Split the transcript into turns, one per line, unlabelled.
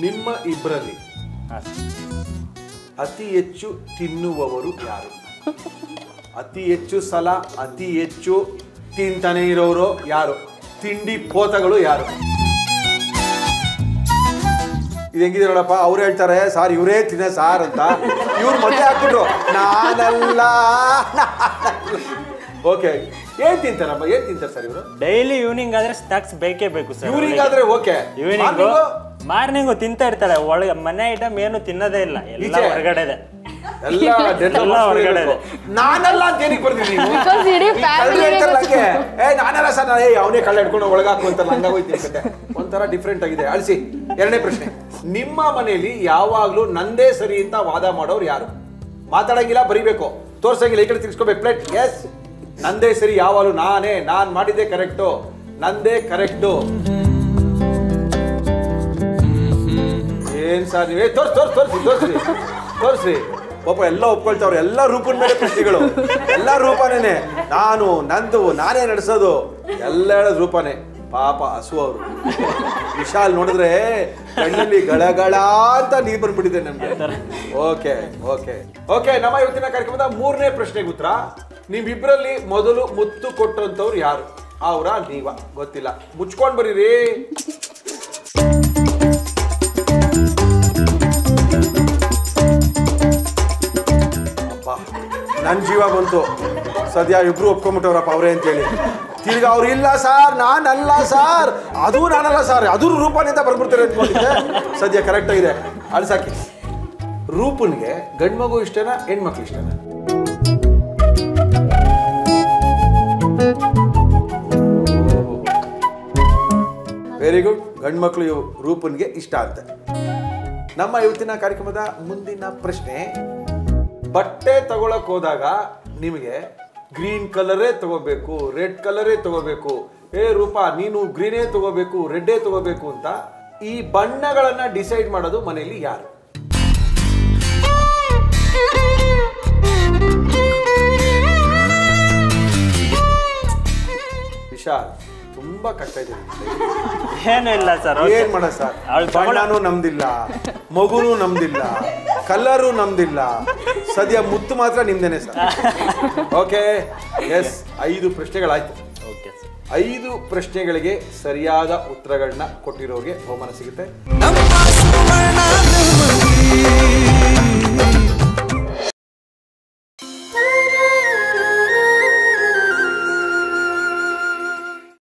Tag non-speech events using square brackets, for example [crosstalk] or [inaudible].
ನಿಮ್ಮ ಇಬ್ಬರಲ್ಲಿ ಅತಿ ಹೆಚ್ಚು ತಿನ್ನುವವರು ಯಾರು? ಅತಿ ಹೆಚ್ಚು ಸಲ ಅತಿ ಹೆಚ್ಚು ತಿಂತಾನೆ ಇರೋರು ಯಾರು? ತಿಂಡಿ ಪೋತಗಳು ಯಾರು? ಇದು ಹೆಂಗಿದೆ ನೋಡಪ್ಪ ಅವ್ರು ಹೇಳ್ತಾರೆ ಸಾರ್ ಇವರೇ ತಿನ್ನ ಸಾರ್ ಅಂತ. ಇವ್ರು ಮತ್ತೆ ಹಾಕ್ಬಿಟ್ರು ನಾನಲ್ಲ ಓಕೆ ಏನ್ ತಿಂತಾರಪ್ಪ ಏನ್ ತಿಂತಾರೆ ಸರ್ ಇವರು?
ಡೈಲಿ ಇವ್ನಿಂಗ್ ಆದ್ರೆ ಸ್ನಾಕ್ಸ್ ಬೇಕೇ ಬೇಕು ಸರ್
ಇವ್ರಿಗಾದ್ರೆ ಓಕೆ
ಈವ್ನಿಂಗು ಮಾರ್ನಿಂಗು ತಿಂತಾ ಇರ್ತಾರೆ ಒಳಗೆ ಮನೆ ಐಟಮ್ ಏನು ತಿನ್ನೋದೇ ಇಲ್ಲ ಎಲ್ಲ? ಹೊರಗಡೆ ಇದೆ
ಎಲ್ಲ [laughs]
ಎಲ್ಲ ಹೊರಗಡೆ.
ನಾನಲ್ಲ ಅಂತ ಏನಕ್ಕೆ ಬರ್ತೀನಿ ಏ ನಾನೆಲ್ಲ ಸರ್ ಏ ಅವನೇ ಕಳ್ಳ ಹಿಡ್ಕೊಂಡು ಒಳಗಾಕು ಅಂತ ಹಂಗ ಹೋಯ್ತೀನಿ ಒಂಥರ ಡಿಫ್ರೆಂಟ್ ಆಗಿದೆ. ಅಳಿಸಿ ಎರಡನೇ ಪ್ರಶ್ನೆ. ನಿಮ್ಮ ಮನೆಯಲ್ಲಿ ಯಾವಾಗ್ಲೂ ನಂದೇ ಸರಿ ಅಂತ ವಾದ ಮಾಡೋರು ಯಾರು? ಮಾತಾಡಂಗಿಲ್ಲ ಬರಿಬೇಕು. ತೋರ್ಸಂಗಿಲ್ಲ ಈ ಕಡೆ ತಿರ್ಸ್ಕೋಬೇಕು. ಪ್ಲೇಟ್ ಎಸ್ ನಂದೇ ಸರಿ ಯಾವಾಗ್ಲೂ ನಾನೇ ನಾನ್ ಮಾಡಿದ್ದೆ ಕರೆಕ್ಟು ನಂದೇ ಕರೆಕ್ಟು ಏನ್ ಸರ್ ನೀವೇ? ತೋರ್ಸ್ ತೋರ್ಸ್, ತೋರ್ಸಿ ತೋರ್ಸಿ ತೋರ್ಸಿ ಪಾಪ ಎಲ್ಲ ಒಪ್ಕೊಳ್ತಾವ್ರು, ಎಲ್ಲ ರೂಪದ ಮೇಲೆ ಪ್ರಶ್ನೆಗಳು. ಎಲ್ಲ ರೂಪನೇನೆ. ನಾನು, ನಂದು, ನಾನೇ ನಡೆಸೋದು. ಎಲ್ಲ ಹೇಳೋದು ರೂಪನೇ. ಪಾಪ ಹಸು ಅವರು. ವಿಶಾಲ್ ನೋಡಿದ್ರೆ ಕಣ್ಣಲ್ಲಿ ಗಳಗಳ ಅಂತ ನೀರು ಬಂದ್ಬಿಟ್ಟಿದೆ ನಮ್ಗೆ. Okay okay. ಓಕೆ, ನಮ್ಮ ಇವತ್ತಿನ ಕಾರ್ಯಕ್ರಮದ ಮೂರನೇ ಪ್ರಶ್ನೆಗೆ ಉತ್ತರ. ನಿಮ್ಮಿಬ್ಬರಲ್ಲಿ ಮೊದಲು ಮುತ್ತು ಕೊಟ್ಟಂತವ್ರು ಯಾರು? ಅವರ ನೀವ ಗೊತ್ತಿಲ್ಲ. ಮುಚ್ಕೊಂಡ್ ಬರೀರಿ. ನನ್ನ ಜೀವ ಬಂತು. ಸದ್ಯ ಇಬ್ರು ಒಪ್ಕೊಂಬಿಟ್ಟವ್ರಪ್ಪ ಅವರೇ ಅಂತೇಳಿ. ತಿರ್ಗ ಅವ್ರು, ಇಲ್ಲ ಸಾರ್, ನಾನಲ್ಲ ಸಾರ್. ಅದು ನಾನಲ್ಲ ಸಾರ್. ಅದ್ರ ರೂಪನಿಂದ ಬರ್ಬಿಡ್ತಾರೆ ಅಂತ ಸದ್ಯ ಕರೆಕ್ಟ್ ಆಗಿದೆ. ಸಾಕಿ ರೂಪನ್ಗೆ ಗಂಡು ಮಗು ಇಷ್ಟನಾ, ಹೆಣ್ಮಕ್ಳು ಇಷ್ಟನಾ? ವೆರಿ ಗುಡ್ ಗಂಡು ಮಕ್ಕಳು ರೂಪನ್ಗೆ ಇಷ್ಟ ಅಂತ. ನಮ್ಮ ಇವತ್ತಿನ ಕಾರ್ಯಕ್ರಮದ ಮುಂದಿನ ಪ್ರಶ್ನೆ ಬಟ್ಟೆ ತಗೊಳಕ್ ಹೋದಾಗ ನಿಮಗೆ ಗ್ರೀನ್ ಕಲರೇ ತಗೋಬೇಕು, ರೆಡ್ ಕಲರೇ ತಗೋಬೇಕು. ಏ ರೂಪ, ನೀನು ಗ್ರೀನೇ ತಗೋಬೇಕು, ರೆಡ್ಡೇ ತಗೋಬೇಕು ಅಂತ ಈ ಬಣ್ಣಗಳನ್ನ ಡಿಸೈಡ್ ಮಾಡೋದು ಮನೆಯಲ್ಲಿ ಯಾರು? ವಿಶಾಲ್ ತುಂಬಾ ಕಷ್ಟ ಇದೆ
ಏನು ಇಲ್ಲ ಸರ್
ಏನ್ ಮಾಡ ಸರ್? ಬಣ್ಣನೂ ನಮ್ದಿಲ್ಲ ಮಗುನೂ ನಮ್ದಿಲ್ಲ ಕಲರು ನಮ್ದಿಲ್ಲ. ಸದ್ಯ ಮುತ್ತು ಮಾತ್ರ ನಿಮ್ದೇನೆ ಸರ್. ಓಕೆ ಎಸ್ ಐದು ಪ್ರಶ್ನೆಗಳಾಯ್ತು.
Okay sir.
ಐದು ಪ್ರಶ್ನೆಗಳಿಗೆ ಸರಿಯಾದ ಉತ್ತರಗಳನ್ನ ಕೊಟ್ಟಿರೋರಿಗೆ ಬಹುಮಾನ ಸಿಗುತ್ತೆ.